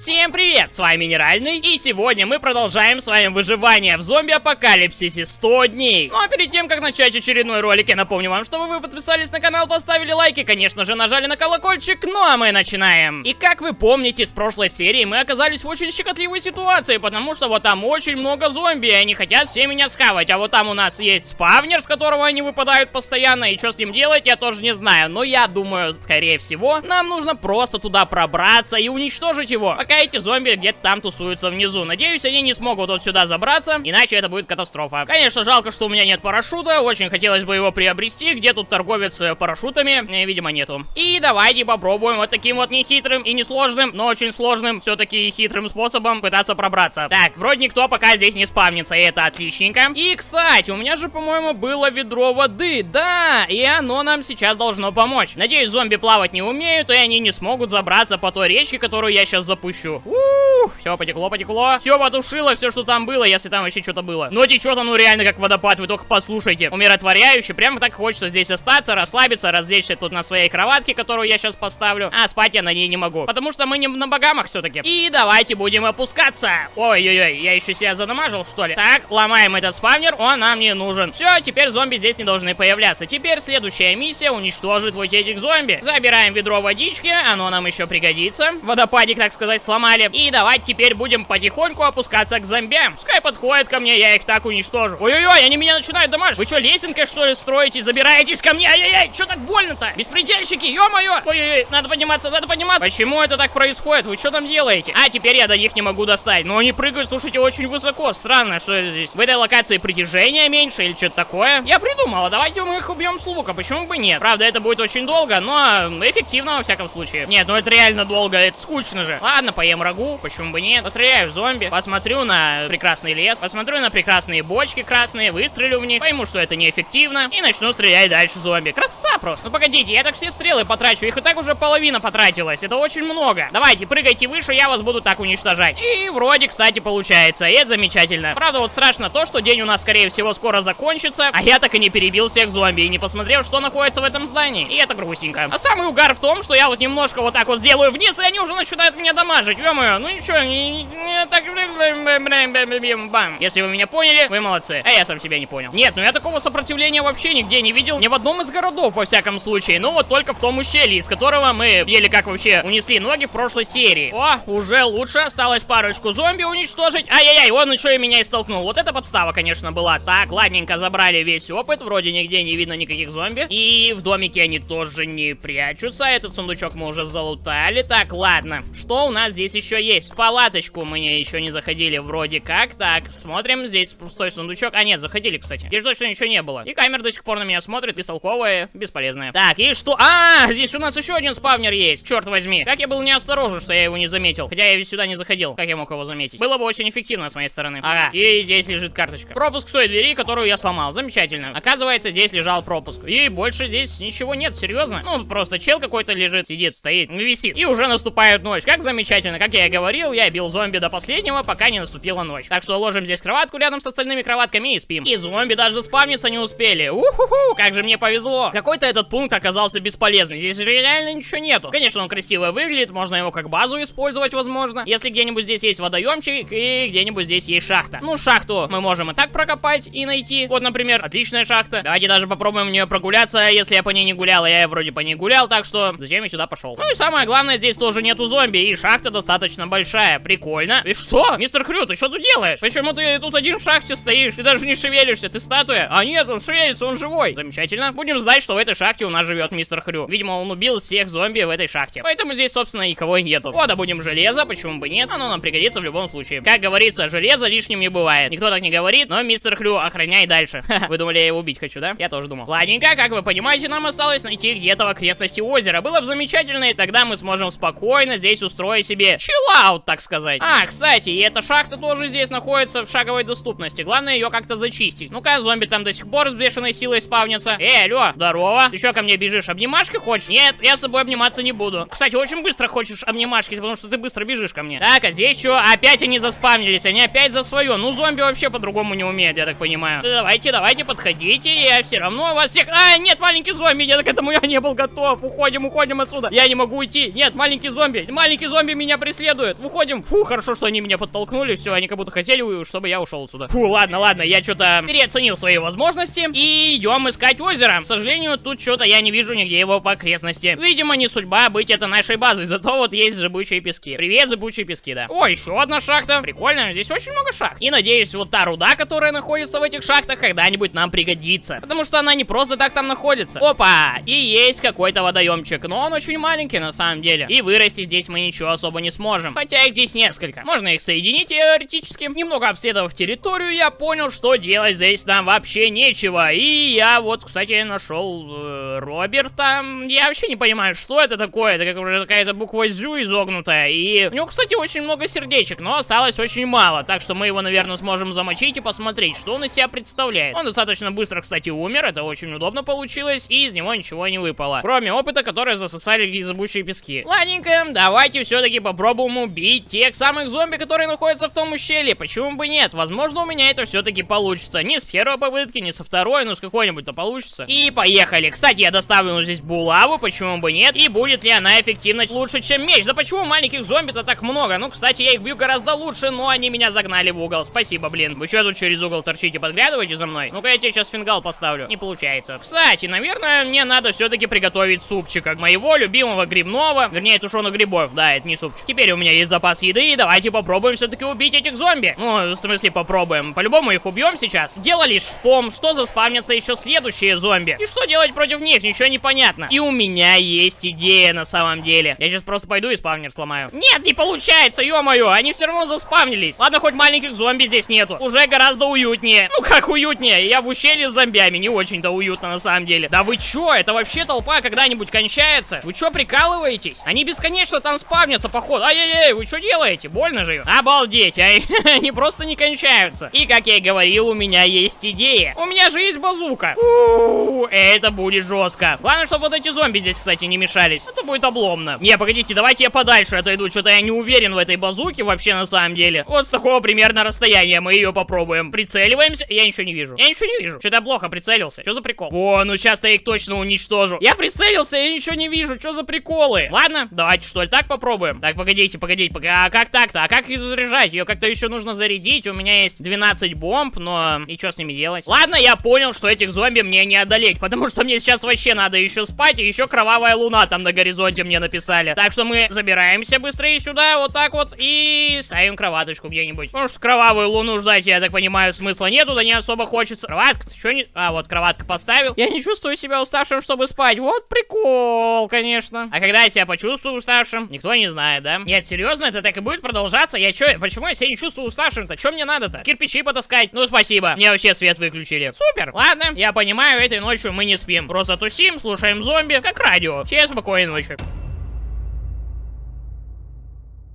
Всем привет, с вами Минеральный, и сегодня мы продолжаем с вами выживание в зомби-апокалипсисе 100 дней. Ну а перед тем, как начать очередной ролик, я напомню вам, чтобы вы подписались на канал, поставили лайки, конечно же, нажали на колокольчик, ну а мы начинаем. И как вы помните, с прошлой серии мы оказались в очень щекотливой ситуации, потому что вот там очень много зомби, и они хотят все меня схавать, а вот там у нас есть спавнер, с которого они выпадают постоянно, и что с ним делать, я тоже не знаю, но я думаю, скорее всего, нам нужно просто туда пробраться и уничтожить его, пока эти зомби где-то там тусуются внизу. Надеюсь, они не смогут вот сюда забраться, иначе это будет катастрофа. Конечно, жалко, что у меня нет парашюта, очень хотелось бы его приобрести. Где тут торговец парашютами? Э, видимо, нету. И давайте попробуем вот таким вот нехитрым и несложным, но очень сложным, все-таки хитрым способом пытаться пробраться. Так, вроде никто пока здесь не спавнится, и это отличненько. И, кстати, у меня же, по-моему, было ведро воды, да, и оно нам сейчас должно помочь. Надеюсь, зомби плавать не умеют, и они не смогут забраться по той речке, которую я сейчас запущу тысячу. Ух, все, потекло, потекло. Все потушило, все, что там было, если там вообще что-то было. Но течет оно реально как водопад, вы только послушайте. Умиротворяюще, прямо так хочется здесь остаться, расслабиться, развлечься тут на своей кроватке, которую я сейчас поставлю. А спать я на ней не могу, потому что мы не на богамах все-таки. И давайте будем опускаться. Ой-ой-ой, я еще себя задамажил, что ли? Так, ломаем этот спавнер, он нам не нужен. Все, теперь зомби здесь не должны появляться. Теперь следующая миссия уничтожить вот этих зомби. Забираем ведро водички, оно нам еще пригодится. Водопадик, так сказать, сломали. И давайте теперь будем потихоньку опускаться к зомбям. Пускай подходят ко мне, я их так уничтожу. Ой-ой-ой, они меня начинают дамажить. Вы что, лесенкой что ли строите? Забираетесь ко мне? Ай-яй-яй, что так больно-то? Беспредельщики, ё-моё. Ой-ой-ой, надо подниматься, надо подниматься. Почему это так происходит? Вы что там делаете? А, теперь я до них не могу достать. Но они прыгают, слушайте, очень высоко. Странно, что это здесь? В этой локации притяжение меньше или что-то такое? Я придумала, давайте мы их убьем с лука, почему бы нет? Правда, это будет очень долго, но эффективно во всяком случае. Нет, ну это реально долго, это скучно же. Ладно, поем рагу, почему бы нет. Постреляю в зомби, посмотрю на прекрасный лес, посмотрю на прекрасные бочки красные, выстрелю в них, пойму, что это неэффективно, и начну стрелять дальше зомби. Красота просто. Ну погодите, я так все стрелы потрачу, их и так уже половина потратилась, это очень много. Давайте, прыгайте выше, я вас буду так уничтожать. И вроде, кстати, получается, и это замечательно. Правда, вот страшно то, что день у нас, скорее всего, скоро закончится, а я так и не перебил всех зомби и не посмотрел, что находится в этом здании. И это грустненько. А самый угар в том, что я вот немножко вот так вот сделаю вниз, и они уже начинают меня дамажить. Ё-моё, ну ничего, не, не, не так... Бам. Если вы меня поняли, вы молодцы. А я сам себя не понял. Нет, ну я такого сопротивления вообще нигде не видел. Ни в одном из городов, во всяком случае. Ну вот только в том ущелье, из которого мы еле как вообще унесли ноги в прошлой серии. О, уже лучше. Осталось парочку зомби уничтожить. Ай-яй-яй, он еще и меня и столкнул. Вот это подстава, конечно, была. Так, ладненько, забрали весь опыт. Вроде нигде не видно никаких зомби. И в домике они тоже не прячутся. Этот сундучок мы уже залутали. Так, ладно. Что у нас здесь еще есть? палаточку мы еще не заходили вроде как. Так, смотрим, здесь пустой сундучок. А, нет, заходили, кстати. Здесь точно ничего не было. И камера до сих пор на меня смотрит, бестолковая, бесполезная. Так, и что? А, здесь у нас еще один спавнер есть. Черт возьми. Как я был неосторожен, что я его не заметил. Хотя я сюда не заходил. Как я мог его заметить? Было бы очень эффективно с моей стороны. Ага, и здесь лежит карточка. Пропуск в той двери, которую я сломал. Замечательно. Оказывается, здесь лежал пропуск. И больше здесь ничего нет, серьезно. Ну, просто чел какой-то лежит, сидит, стоит, висит. И уже наступает ночь. Как замечательно. Как я и говорил, я бил зомби до последнего, пока не наступила ночь. Так что ложим здесь кроватку рядом с остальными кроватками и спим. И зомби даже спавниться не успели. Уху-ху, как же мне повезло. Какой-то этот пункт оказался бесполезный. Здесь реально ничего нету. Конечно, он красиво выглядит, можно его как базу использовать, возможно. Если где-нибудь здесь есть водоемчик и где-нибудь здесь есть шахта. Ну, шахту мы можем и так прокопать и найти. Вот, например, отличная шахта. Давайте даже попробуем в нее прогуляться, если я по ней не гулял. Я вроде по ней гулял, так что зачем я сюда пошел? Ну и самое главное, здесь тоже нету зомби, и шахта достаточно большая. Прикольно. И что? Мистер Хрю, ты что тут делаешь? Почему ты тут один в шахте стоишь? Ты даже не шевелишься, ты статуя. А нет, он шевелится, он живой. Замечательно. Будем знать, что в этой шахте у нас живет мистер Хрю. Видимо, он убил всех зомби в этой шахте. Поэтому здесь, собственно, никого и нету. Вот, будем железо, почему бы нет? Оно нам пригодится в любом случае. Как говорится, железо лишним не бывает. Никто так не говорит, но мистер Хрю, охраняй дальше. Вы думали, я его убить хочу, да? Я тоже думал. Ладненько, как вы понимаете, нам осталось найти где-то в окрестности озера. Было бы замечательно, и тогда мы сможем спокойно здесь устроить себе чиллаут, так сказать. А, кстати, и эта шахта тоже здесь находится в шаговой доступности. Главное ее как-то зачистить. Ну-ка, зомби там до сих пор с бешеной силой спавнится. Эй, алло, здорово. Ты что, ко мне бежишь? Обнимашки хочешь? Нет, я с тобой обниматься не буду. Кстати, очень быстро хочешь обнимашки, потому что ты быстро бежишь ко мне. Так, а здесь что? Опять они заспавнились, они опять за свое. Ну, зомби вообще по-другому не умеют, я так понимаю. Давайте, давайте, подходите, я все равно вас всех... А, нет, маленький зомби, я к этому я не был готов. Уходим, уходим отсюда. Я не могу уйти. Нет, маленький зомби, маленький зомби меня преследует. Уходим выходим. Фу, хорошо, что они меня подтолкнули. Все, они как будто хотели, чтобы я ушел отсюда. Фу, ладно, ладно, я что-то переоценил свои возможности. И идем искать озеро. К сожалению, тут что-то я не вижу нигде его по окрестности. Видимо, не судьба быть это нашей базой. Зато вот есть зыбучие пески. Привет, зыбучие пески, да. О, еще одна шахта. Прикольно, здесь очень много шахт. И надеюсь, вот та руда, которая находится в этих шахтах, когда-нибудь нам пригодится. Потому что она не просто так там находится. Опа! И есть какой-то водоемчик. Но он очень маленький на самом деле. И вырасти здесь мы ничего особо не сможем. Хотя их здесь несколько. Можно их соединить теоретически. Немного обследовав территорию, я понял, что делать здесь нам вообще нечего. И я вот, кстати, нашел э, Роберта. Я вообще не понимаю, что это такое. Это какая-то буква Зю изогнутая. И у него, кстати, очень много сердечек, но осталось очень мало. Так что мы его, наверное, сможем замочить и посмотреть, что он из себя представляет. Он достаточно быстро, кстати, умер. Это очень удобно получилось. И из него ничего не выпало. Кроме опыта, который засосали зыбучие пески. Ладненько, давайте все-таки попробуем убить тех самых зомби, которые находятся в том ущелье. Почему бы нет? Возможно, у меня это все-таки получится. Не с первой попытки, не со второй, но с какой-нибудь-то получится. И поехали. Кстати, я доставлю здесь булаву, почему бы нет? И будет ли она эффективна лучше, чем меч? Да почему маленьких зомби-то так много? Ну, кстати, я их бью гораздо лучше, но они меня загнали в угол. Спасибо, блин. Вы что тут через угол торчите, подглядываете за мной? Ну-ка, я тебе сейчас фингал поставлю. Не получается. Кстати, наверное, мне надо все-таки приготовить супчика. Моего любимого грибного. Вернее, тушеных грибов. Да, это не супчик. Теперь у меня есть запас еды, и давайте попробуем все-таки убить этих зомби. Ну, в смысле, попробуем. По-любому их убьем сейчас. Дело лишь в том, что заспавнятся еще следующие зомби. И что делать против них, ничего не понятно. И у меня есть идея на самом деле. Я сейчас просто пойду и спавнер сломаю. Нет, не получается, ё-моё, они все равно заспавнились. Ладно, хоть маленьких зомби здесь нету. Уже гораздо уютнее. Ну как уютнее? Я в ущелье с зомбями, не очень-то уютно на самом деле. Да вы чё, это вообще толпа когда-нибудь кончается? Вы чё, прикалываетесь? Они бесконечно там спавнятся, походу. Ай-яй-яй, вы что делаете? Больно же. Обалдеть, ай, они просто не кончаются. И как я и говорил, у меня есть идея. У меня же есть базука. Это будет жестко. Главное, чтобы вот эти зомби здесь, кстати, не мешались. Это будет обломно. Не, погодите, давайте я подальше отойду. Что-то я не уверен в этой базуке вообще на самом деле. Вот с такого примерно расстояния мы ее попробуем. Прицеливаемся. Я ничего не вижу. Я ничего не вижу. Что-то плохо прицелился. Что за прикол? О, ну сейчас я их точно уничтожу. Я прицелился, я ничего не вижу. Что за приколы? Ладно, давайте что ли так попробуем. Так, погодите, погодите. Пока... А как так-то? А как ее заряжать? Ее как-то еще нужно зарядить. У меня есть 12 бомб, но... И что с ними делать? Ладно, я понял, что этих зомби мне не одолеть, потому что мне сейчас вообще надо еще спать, и еще кровавая луна там на горизонте мне написали. Так что мы забираемся быстрее сюда, вот так вот, и ставим кроваточку где-нибудь. Потому что кровавую луну ждать, я так понимаю, смысла нету, да не особо хочется. Кроватка, ты что не... А, вот кроватка поставил. Я не чувствую себя уставшим, чтобы спать. Вот прикол, конечно. А когда я себя почувствую уставшим, никто не знает, да? Нет, серьезно, это так и будет продолжаться? Я что, почему я себя не чувствую уставшим-то? Что мне надо-то? Кирпичи потаскать? Ну, спасибо. Мне вообще свет выключили. Супер. Ладно, я понимаю, этой ночью мы не спим. Просто тусим, слушаем зомби, как радио. Всем спокойной ночи.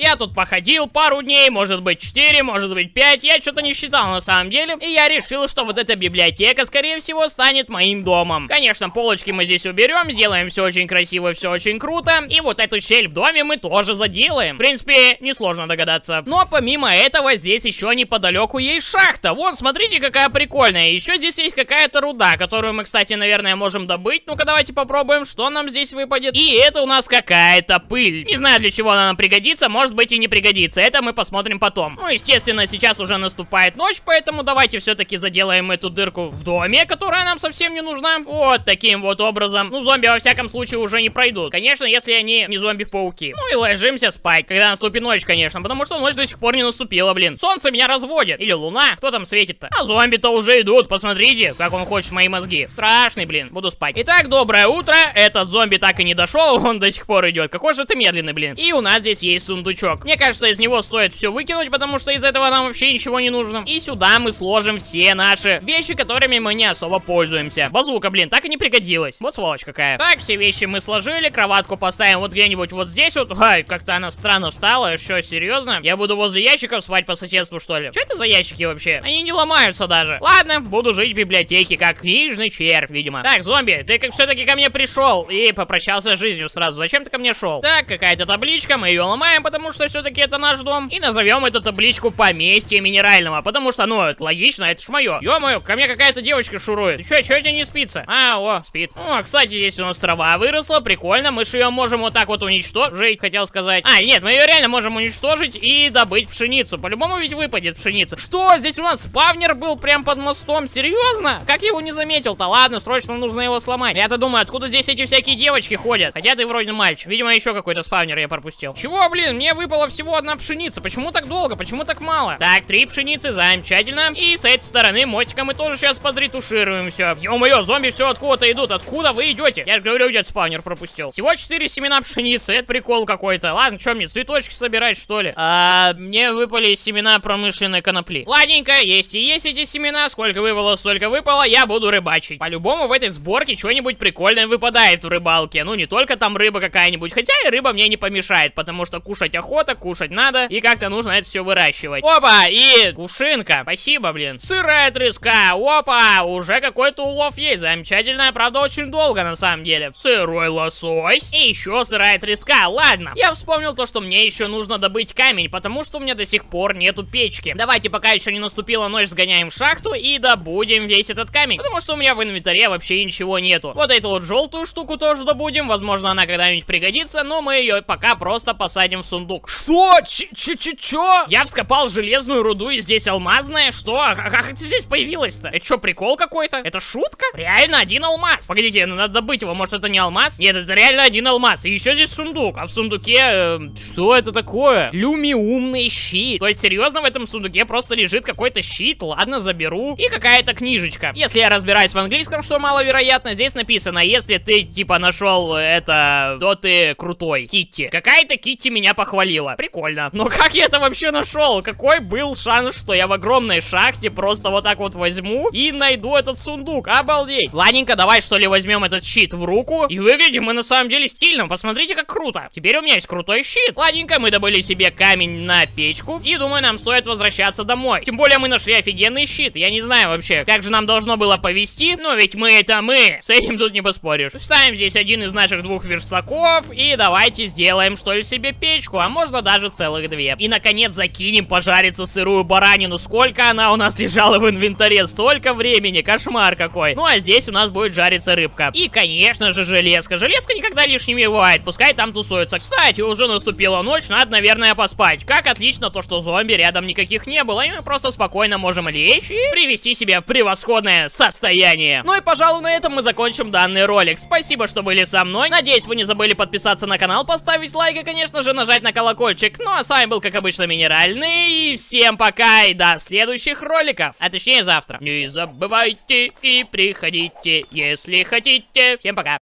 Я тут походил пару дней, может быть 4, может быть 5, я что-то не считал на самом деле. И я решил, что вот эта библиотека, скорее всего, станет моим домом. Конечно, полочки мы здесь уберем, сделаем все очень красиво, все очень круто. И вот эту щель в доме мы тоже заделаем. В принципе, несложно догадаться. Но помимо этого, здесь еще неподалеку есть шахта. Вон, смотрите, какая прикольная. Еще здесь есть какая-то руда, которую мы, кстати, наверное, можем добыть. Ну-ка, давайте попробуем, что нам здесь выпадет. И это у нас какая-то пыль. Не знаю, для чего она нам пригодится, может может быть и не пригодится. Это мы посмотрим потом. Ну, естественно, сейчас уже наступает ночь, поэтому давайте все-таки заделаем эту дырку в доме, которая нам совсем не нужна. Вот таким вот образом. Ну, зомби во всяком случае уже не пройдут. Конечно, если они не зомби-пауки. Ну и ложимся спать, когда наступит ночь, конечно, потому что ночь до сих пор не наступила, блин. Солнце меня разводит. Или луна. Кто там светит-то? А зомби-то уже идут, посмотрите, как он хочет мои мозги. Страшный, блин. Буду спать. Итак, доброе утро. Этот зомби так и не дошел, он до сих пор идет. Какой же ты медленный, блин. И у нас здесь есть сундучок сундучок. Мне кажется, из него стоит все выкинуть, потому что из этого нам вообще ничего не нужно. И сюда мы сложим все наши вещи, которыми мы не особо пользуемся. Базука, блин, так и не пригодилась. Вот сволочь какая. Так, все вещи мы сложили, кроватку поставим вот где-нибудь вот здесь вот. Ай, как-то она странно встала. Что, серьезно? Я буду возле ящиков спать по соседству, что ли? Что это за ящики вообще? Они не ломаются даже. Ладно, буду жить в библиотеке, как книжный червь, видимо. Так, зомби, ты как все-таки ко мне пришел и попрощался с жизнью сразу. Зачем ты ко мне шел? Так, какая-то табличка, мы ее ломаем, потому потому что все-таки это наш дом. И назовем эту табличку поместье минерального, потому что, ну, это логично, это ж мое. Ё-моё, ко мне какая-то девочка шурует. Ты чё, чё тебе не спится? А, о, спит. О, кстати, здесь у нас трава выросла, прикольно, мы же ее можем вот так вот уничтожить, хотел сказать. А, нет, мы ее реально можем уничтожить и добыть пшеницу. По-любому ведь выпадет пшеница. Что, здесь у нас спавнер был прям под мостом? Серьезно? Как его не заметил-то? Ладно, срочно нужно его сломать. Я-то думаю, откуда здесь эти всякие девочки ходят? Хотя ты вроде мальчик. Видимо, еще какой-то спавнер я пропустил. Чего, блин, мне выпало всего одна пшеница. Почему так долго? Почему так мало? Так, три пшеницы, замечательно. И с этой стороны мостика мы тоже сейчас подретушируем все. Ё-моё, зомби все откуда-то идут. Откуда вы идете? Я же говорю, где спавнер пропустил. Всего четыре семена пшеницы. Это прикол какой-то. Ладно, что мне, цветочки собирать, что ли? А, мне выпали семена промышленной конопли. Ладненько, есть и есть эти семена. Сколько выпало, столько выпало. Я буду рыбачить. По-любому в этой сборке что-нибудь прикольное выпадает в рыбалке. Ну, не только там рыба какая-нибудь. Хотя и рыба мне не помешает, потому что кушать охота, кушать надо. И как-то нужно это все выращивать. Опа, и кувшинка. Спасибо, блин. Сырая треска. Опа, уже какой-то улов есть. Замечательно. Правда, очень долго на самом деле. Сырой лосось. И еще сырая треска. Ладно. Я вспомнил то, что мне еще нужно добыть камень, потому что у меня до сих пор нету печки. Давайте, пока еще не наступила ночь, сгоняем в шахту и добудем весь этот камень. Потому что у меня в инвентаре вообще ничего нету. Вот эту вот желтую штуку тоже добудем. Возможно, она когда-нибудь пригодится, но мы ее пока просто посадим в сундук. Что? Ч-ч-ч-чё? Я вскопал железную руду и здесь алмазная? Что? А как это здесь появилось-то? Это что, прикол какой-то? Это шутка? Реально один алмаз. Погодите, ну, надо добыть его. Может, это не алмаз? Нет, это реально один алмаз. И еще здесь сундук. А в сундуке... Э, что это такое? Люмиумный щит. То есть, серьезно, в этом сундуке просто лежит какой-то щит? Ладно, заберу. И какая-то книжечка. Если я разбираюсь в английском, что маловероятно, здесь написано, если ты, типа, нашел это, то ты крутой. Китти. Какая-то Китти меня похвалила. Прикольно. Но как я это вообще нашел? Какой был шанс, что я в огромной шахте просто вот так вот возьму и найду этот сундук? Обалдеть. Ладненько, давай, что ли, возьмем этот щит в руку. И выглядим мы на самом деле стильно. Посмотрите, как круто. Теперь у меня есть крутой щит. Ладненько, мы добыли себе камень на печку. И думаю, нам стоит возвращаться домой. Тем более мы нашли офигенный щит. Я не знаю вообще, как же нам должно было повести. Но ведь мы это мы. С этим тут не поспоришь. Ставим здесь один из наших двух верстаков. И давайте сделаем, что ли, себе печку. А можно даже целых две. И, наконец, закинем пожариться сырую баранину. Сколько она у нас лежала в инвентаре? Столько времени. Кошмар какой. Ну, а здесь у нас будет жариться рыбка. И, конечно же, железка. Железка никогда лишним не бывает. Пускай там тусуется. Кстати, уже наступила ночь. Надо, наверное, поспать. Как отлично то, что зомби рядом никаких не было. И мы просто спокойно можем лечь и привести себя в превосходное состояние. Ну и, пожалуй, на этом мы закончим данный ролик. Спасибо, что были со мной. Надеюсь, вы не забыли подписаться на канал, поставить лайк и, конечно же, нажать на колокольчик. Ну а с вами был, как обычно, Минеральный. И всем пока и до следующих роликов. А точнее, завтра. Не забывайте и приходите, если хотите. Всем пока.